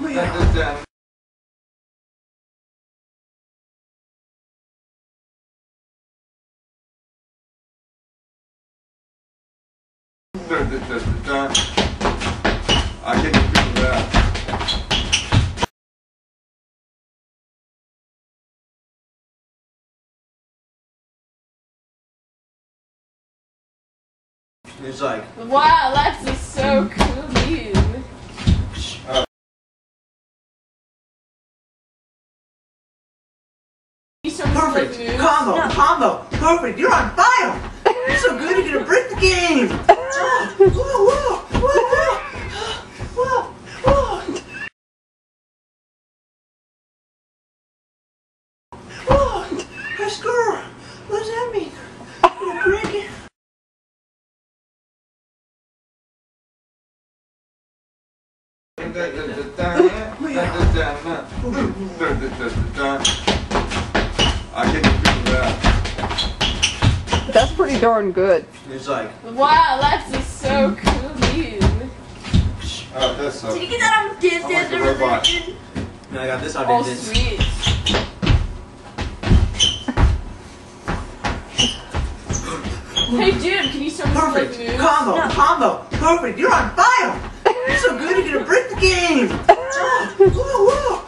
I can feel that. It's like, Wow, that's so cool, Combo, perfect. You're on fire. You're so good, you're gonna break the game. Oh, whoa, whoa, whoa, whoa, whoa. Whoa, I score. What does that mean? You're breaking. I darn good. It's like, Wow, that's just so cool, dude. Oh, that's so. Did you get that on Dance I like the robot. Revolution? and I got this on Oh, Dance. sweet. Hey, dude, can you show me some like Perfect. moves? Combo, combo, perfect. You're on fire. You're so good, you're gonna break the game. Oh, whoa, whoa,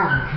Yeah.